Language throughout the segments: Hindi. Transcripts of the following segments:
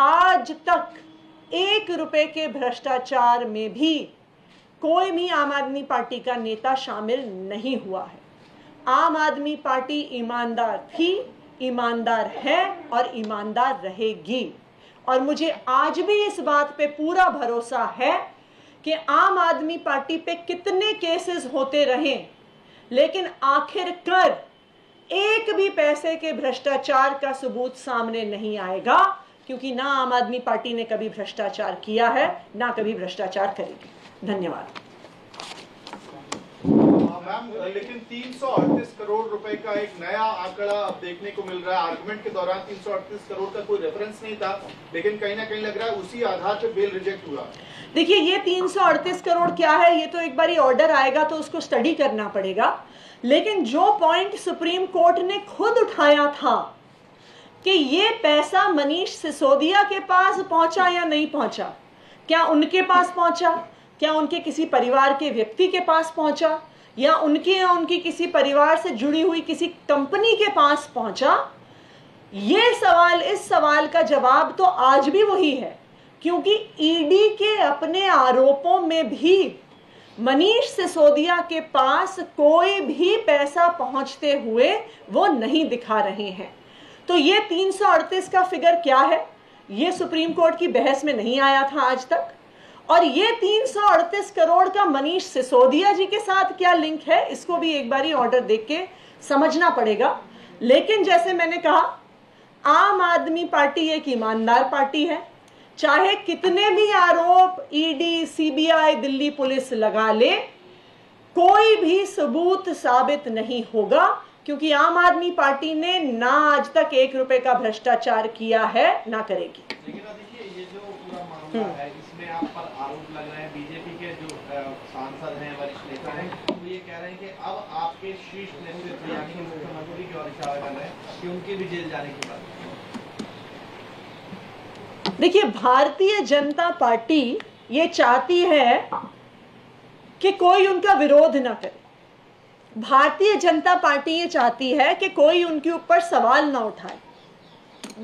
आज तक एक रुपए के भ्रष्टाचार में भी कोई भी आम आदमी पार्टी का नेता शामिल नहीं हुआ है। आम आदमी पार्टी ईमानदार थी, ईमानदार है और ईमानदार रहेगी। और मुझे आज भी इस बात पे पूरा भरोसा है कि आम आदमी पार्टी पे कितने केसेस होते रहे, लेकिन आखिरकार एक भी पैसे के भ्रष्टाचार का सबूत सामने नहीं आएगा। क्योंकि ना आम आदमी पार्टी ने कभी भ्रष्टाचार किया है ना कभी भ्रष्टाचार करेगी। धन्यवाद। मैम लेकिन तीन करोड़ रुपए का एक नया आंकड़ा अब देखने को मिल रहा है। आर्गुमेंट के दौरान तीन करोड़ का कोई रेफरेंस नहीं था लेकिन कहीं ना कहीं लग रहा है उसी आधार पे बेल रिजेक्ट हुआ। देखिए ये तीन सौ अड़तीस करोड़ क्या है ये तो एक बार ऑर्डर आएगा तो उसको स्टडी करना पड़ेगा। लेकिन जो पॉइंट सुप्रीम कोर्ट ने खुद उठाया था कि ये पैसा मनीष सिसोदिया के पास पहुँचा या नहीं पहुँचा? क्या उनके पास पहुँचा? क्या उनके किसी परिवार के व्यक्ति के पास पहुँचा? या उनके या उनकी किसी परिवार से जुड़ी हुई किसी कंपनी के पास पहुँचा? ये सवाल, इस सवाल का जवाब तो आज भी वही है, क्योंकि ईडी के अपने आरोपों में भी मनीष सिसोदिया के पास कोई भी पैसा पहुँचते हुए वो नहीं दिखा रहे हैं। तो ये तीन सौ अड़तीस का फिगर क्या है? ये सुप्रीम कोर्ट की बहस में नहीं आया था आज तक। और ये तीन सौ अड़तीस करोड़ का मनीष सिसोदिया जी के साथ क्या लिंक है? इसको भी एक बारी ऑर्डर देख के समझना पड़ेगा। लेकिन जैसे मैंने कहा, आम आदमी पार्टी एक ईमानदार पार्टी है। चाहे कितने भी आरोप ईडी, सीबीआई, दिल्ली पुलिस लगा ले, कोई भी सबूत साबित नहीं होगा। क्योंकि आम आदमी पार्टी ने ना आज तक एक रुपए का भ्रष्टाचार किया है ना करेगी। लेकिन देखिए ये जो पूरा मामला है इसमें आप पर आरोप लग रहे हैं बीजेपी के जो सांसद हैं वरिष्ठ नेता हैं वो ये कह रहे हैं कि अब आपके शीर्ष नेतृत्व यानी कि मुख्यमंत्री की ओर इशारा कर रहे हैं कि उनके भी जेल जाने की बात देखिए भारतीय जनता पार्टी ये चाहती है कि कोई उनका विरोध ना करे। भारतीय जनता पार्टी ये चाहती है कि कोई उनके ऊपर सवाल ना उठाए।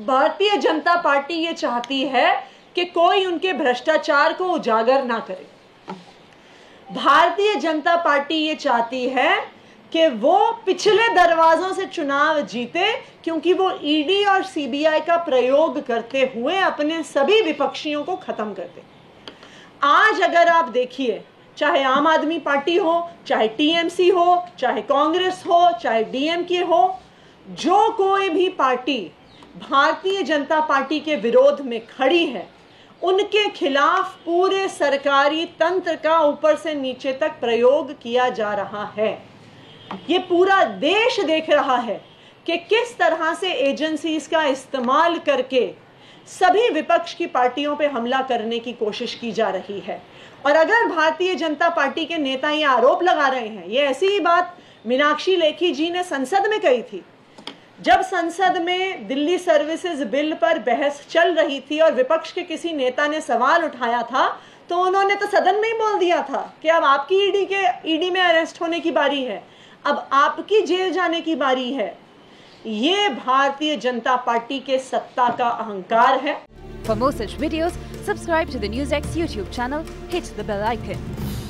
भारतीय जनता पार्टी ये चाहती है कि कोई उनके भ्रष्टाचार को उजागर ना करे। भारतीय जनता पार्टी ये चाहती है कि वो पिछले दरवाजों से चुनाव जीते, क्योंकि वो ईडी और सीबीआई का प्रयोग करते हुए अपने सभी विपक्षियों को खत्म कर दे आज अगर आप देखिए चाहे आम आदमी पार्टी हो, चाहे टीएमसी हो, चाहे कांग्रेस हो, चाहे डीएमके हो, जो कोई भी पार्टी भारतीय जनता पार्टी के विरोध में खड़ी है, उनके खिलाफ पूरे सरकारी तंत्र का ऊपर से नीचे तक प्रयोग किया जा रहा है। ये पूरा देश देख रहा है कि किस तरह से एजेंसीज का इस्तेमाल करके सभी विपक्ष की पार्टियों पे हमला करने की कोशिश की जा रही है। और अगर भारतीय जनता पार्टी के नेता ये आरोप लगा रहे हैं, ये ऐसी ही बात मीनाक्षी लेखी जी ने संसद में कही थी। जब संसद में दिल्ली सर्विसेज़ बिल पर बहस चल रही थी और विपक्ष के किसी नेता ने सवाल उठाया था तो उन्होंने तो सदन में ही बोल दिया था कि अब आपकी ईडी के, ईडी में अरेस्ट होने की बारी है, अब आपकी जेल जाने की बारी है। ये भारतीय जनता पार्टी के सत्ता का अहंकार है। For more such videos subscribe to the news X YouTube channel hit the bell icon